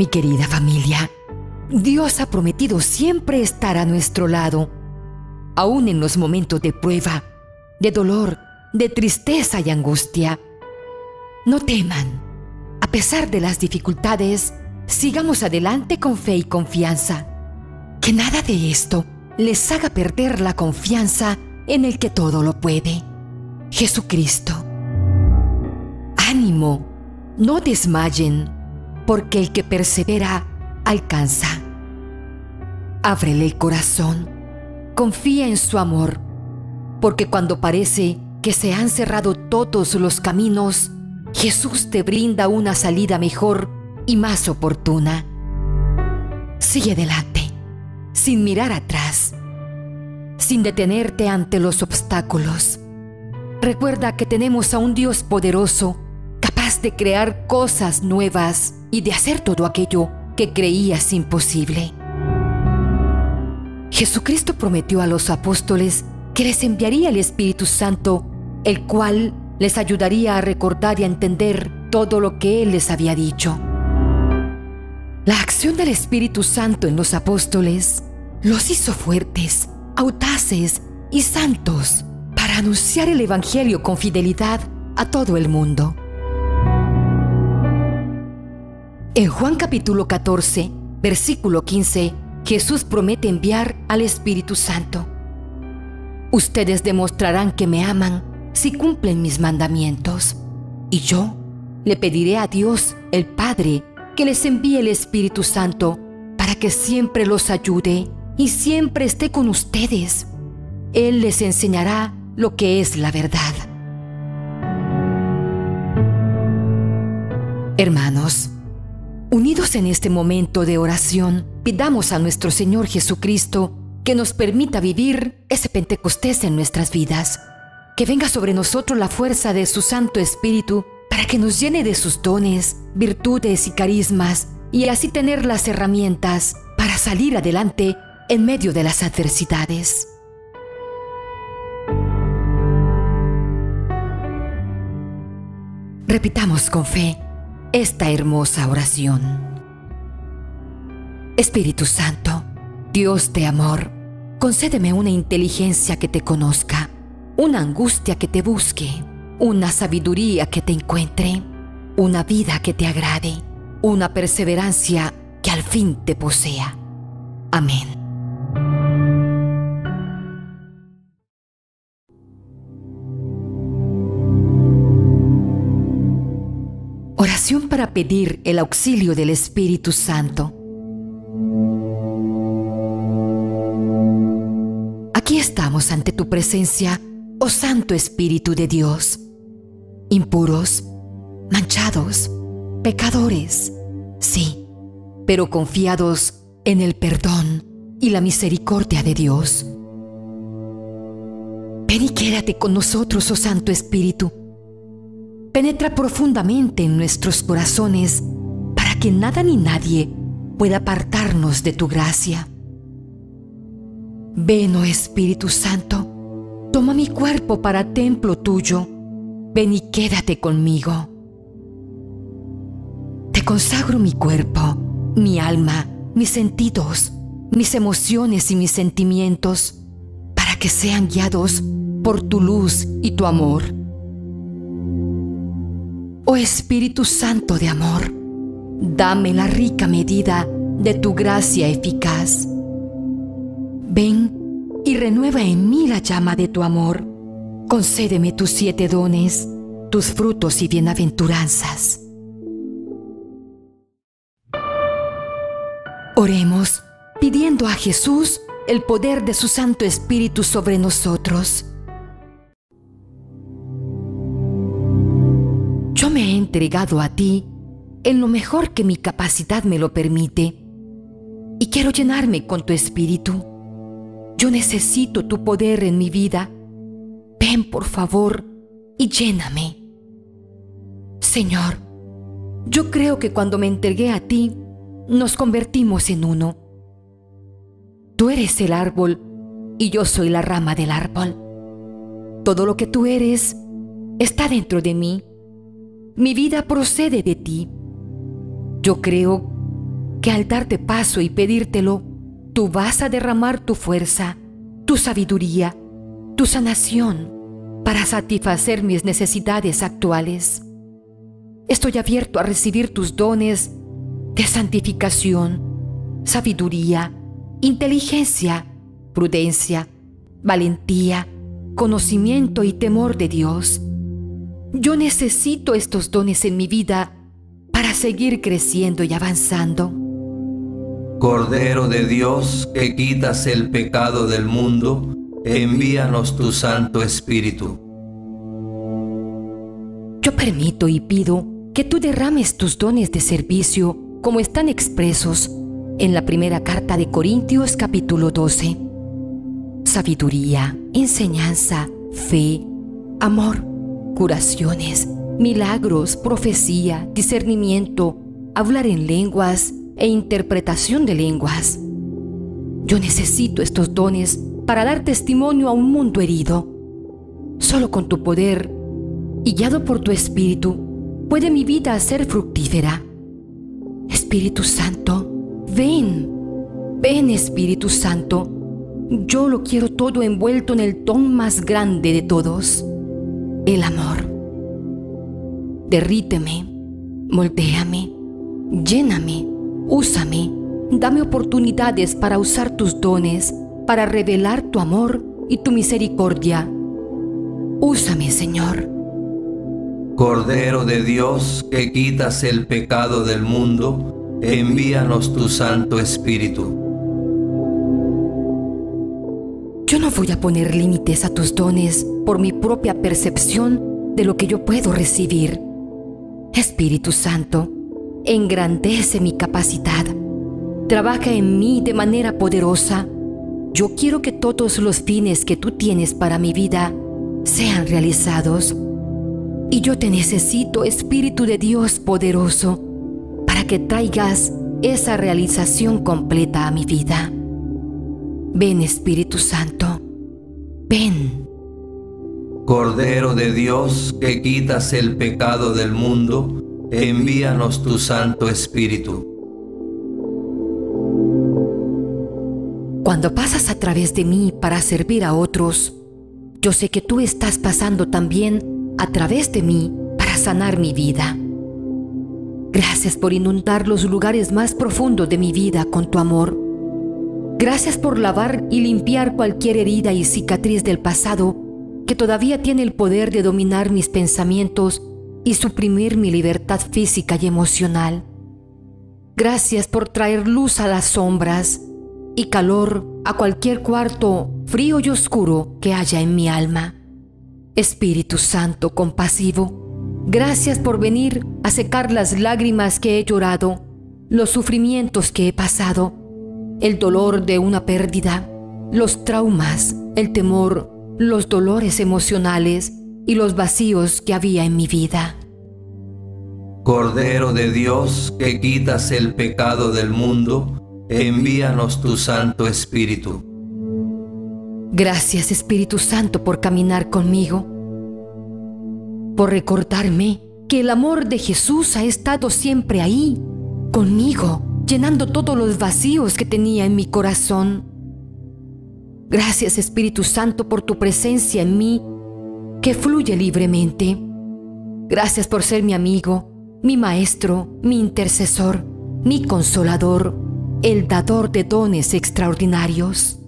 Mi querida familia, Dios ha prometido siempre estar a nuestro lado, aún en los momentos de prueba, de dolor, de tristeza y angustia. No teman, a pesar de las dificultades, sigamos adelante con fe y confianza. Que nada de esto les haga perder la confianza en el que todo lo puede, Jesucristo. Ánimo, no desmayen, porque el que persevera alcanza. Ábrele el corazón, confía en su amor, porque cuando parece que se han cerrado todos los caminos, Jesús te brinda una salida mejor y más oportuna. Sigue adelante, sin mirar atrás, sin detenerte ante los obstáculos. Recuerda que tenemos a un Dios poderoso, de crear cosas nuevas y de hacer todo aquello que creías imposible. Jesucristo prometió a los apóstoles que les enviaría el Espíritu Santo, el cual les ayudaría a recordar y a entender todo lo que Él les había dicho. La acción del Espíritu Santo en los apóstoles los hizo fuertes, audaces y santos para anunciar el Evangelio con fidelidad a todo el mundo. En Juan capítulo 14, versículo 15, Jesús promete enviar al Espíritu Santo. Ustedes demostrarán que me aman si cumplen mis mandamientos. Y yo le pediré a Dios, el Padre, que les envíe el Espíritu Santo para que siempre los ayude y siempre esté con ustedes. Él les enseñará lo que es la verdad. Hermanos, unidos en este momento de oración, pidamos a nuestro Señor Jesucristo que nos permita vivir ese Pentecostés en nuestras vidas que venga sobre nosotros la fuerza de su Santo Espíritu para que nos llene de sus dones, virtudes y carismas y así tener las herramientas para salir adelante en medio de las adversidades. Repitamos con fe esta hermosa oración. Espíritu Santo, Dios de amor, concédeme una inteligencia que te conozca una angustia que te busque, una sabiduría que te encuentre, una vida que te agrade, una perseverancia que al fin te posea. Amén. Oración para pedir el auxilio del Espíritu Santo. Aquí estamos ante tu presencia oh Santo Espíritu de Dios, impuros, manchados, pecadores, sí, pero confiados en el perdón y la misericordia de Dios. Ven y quédate con nosotros, oh Santo Espíritu. Penetra profundamente en nuestros corazones para que nada ni nadie pueda apartarnos de tu gracia. Ven, oh Espíritu Santo, Toma mi cuerpo para templo tuyo. Ven y quédate conmigo. Te consagro mi cuerpo, mi alma, mis sentidos, mis emociones y mis sentimientos para que sean guiados por tu luz y tu amor. Oh Espíritu Santo de amor, dame la rica medida de tu gracia eficaz. Ven y renueva en mí la llama de tu amor. Concédeme tus siete dones, tus frutos y bienaventuranzas. Oremos pidiendo a Jesús el poder de su Santo Espíritu sobre nosotros. Entregado a ti en lo mejor que mi capacidad me lo permite y quiero llenarme con tu Espíritu. Yo necesito tu poder en mi vida. Ven, por favor, y lléname. Señor, yo creo que cuando me entregué a ti, nos convertimos en uno. Tú eres el árbol y yo soy la rama del árbol. Todo lo que tú eres está dentro de mí. Mi vida procede de ti. Yo creo que al darte paso y pedírtelo, tú vas a derramar tu fuerza, tu sabiduría, tu sanación para satisfacer mis necesidades actuales. Estoy abierto a recibir tus dones de santificación, sabiduría, inteligencia, prudencia, valentía, conocimiento y temor de Dios. Yo necesito estos dones en mi vida para seguir creciendo y avanzando. Cordero de Dios, que quitas el pecado del mundo, envíanos tu Santo Espíritu. Yo permito y pido que tú derrames tus dones de servicio como están expresos en la primera carta de Corintios capítulo 12. Sabiduría, enseñanza, fe, amor, curaciones, milagros, profecía, discernimiento, hablar en lenguas e interpretación de lenguas. Yo necesito estos dones para dar testimonio a un mundo herido. Solo con tu poder y guiado por tu espíritu puede mi vida ser fructífera. Espíritu Santo, ven, ven Espíritu Santo. Yo lo quiero todo envuelto en el ton más grande de todos, el amor. Derríteme, moldéame, lléname, úsame, dame oportunidades para usar tus dones, para revelar tu amor y tu misericordia. Úsame, Señor. Cordero de Dios, que quitas el pecado del mundo, envíanos tu Santo Espíritu. Yo no voy a poner límites a tus dones por mi propia percepción de lo que yo puedo recibir. Espíritu Santo, engrandece mi capacidad. Trabaja en mí de manera poderosa. Yo quiero que todos los fines que tú tienes para mi vida sean realizados. Y yo te necesito, Espíritu de Dios poderoso, para que traigas esa realización completa a mi vida. Ven, Espíritu Santo, ven. Cordero de Dios, que quitas el pecado del mundo, envíanos tu Santo Espíritu. Cuando pasas a través de mí para servir a otros, yo sé que tú estás pasando también a través de mí para sanar mi vida. Gracias por inundar los lugares más profundos de mi vida con tu amor. Gracias por lavar y limpiar cualquier herida y cicatriz del pasado que todavía tiene el poder de dominar mis pensamientos y suprimir mi libertad física y emocional. Gracias por traer luz a las sombras y calor a cualquier cuarto frío y oscuro que haya en mi alma. Espíritu Santo compasivo, gracias por venir a secar las lágrimas que he llorado, los sufrimientos que he pasado, el dolor de una pérdida, los traumas, el temor, los dolores emocionales y los vacíos que había en mi vida. Cordero de Dios, que quitas el pecado del mundo, envíanos tu Santo Espíritu Gracias Espíritu Santo por caminar conmigo, por recordarme que el amor de Jesús ha estado siempre ahí, conmigo, llenando todos los vacíos que tenía en mi corazón. Gracias Espíritu Santo por tu presencia en mí, que fluye libremente. Gracias por ser mi amigo, mi maestro, mi intercesor, mi consolador, el dador de dones extraordinarios.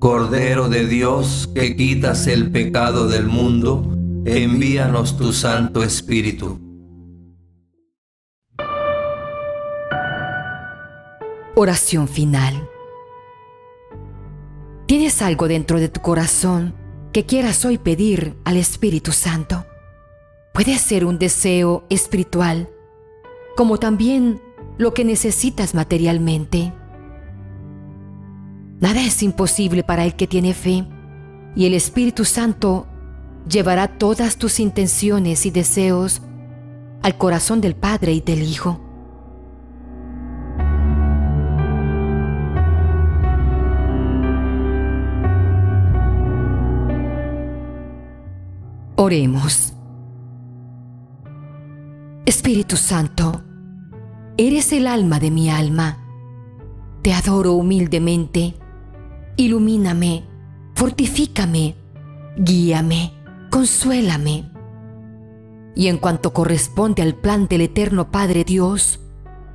Cordero de Dios, que quitas el pecado del mundo, envíanos tu Santo Espíritu. Oración final. ¿Tienes algo dentro de tu corazón que quieras hoy pedir al Espíritu Santo? Puede ser un deseo espiritual, como también lo que necesitas materialmente. Nada es imposible para el que tiene fe y el Espíritu Santo llevará todas tus intenciones y deseos al corazón del Padre y del Hijo. Oremos. Espíritu Santo, eres el alma de mi alma. Te adoro humildemente. Ilumíname, fortifícame, guíame, consuélame. Y en cuanto corresponde al plan del eterno Padre Dios,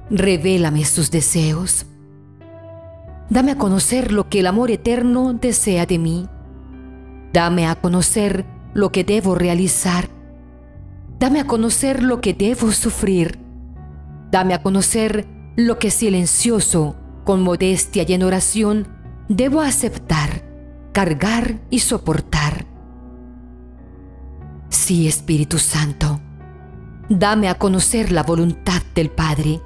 revélame sus deseos. Dame a conocer lo que el amor eterno desea de mí. Dame a conocer lo que debo realizar. Dame a conocer lo que debo sufrir. Dame a conocer lo que silencioso, con modestia y en oración, debo aceptar, cargar y soportar. Sí, Espíritu Santo, dame a conocer la voluntad del Padre,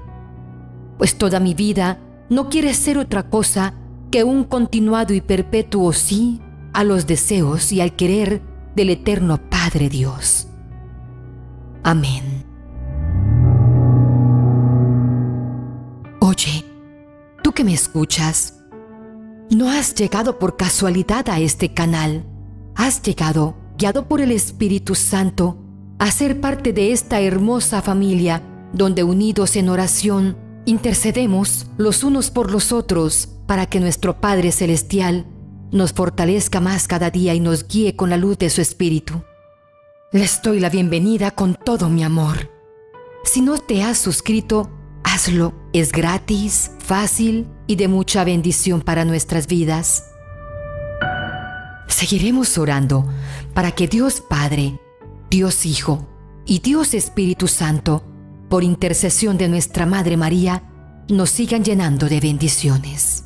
pues toda mi vida no quiere ser otra cosa que un continuado y perpetuo sí a los deseos y al querer del eterno Padre Dios. Amén. Oye, tú que me escuchas, no has llegado por casualidad a este canal, has llegado, guiado por el Espíritu Santo, a ser parte de esta hermosa familia donde unidos en oración intercedemos los unos por los otros para que nuestro Padre Celestial nos fortalezca más cada día y nos guíe con la luz de su Espíritu. Les doy la bienvenida con todo mi amor. Si no te has suscrito, hazlo. Es gratis, fácil y de mucha bendición para nuestras vidas. Seguiremos orando para que Dios Padre, Dios Hijo y Dios Espíritu Santo, por intercesión de nuestra Madre María, nos sigan llenando de bendiciones.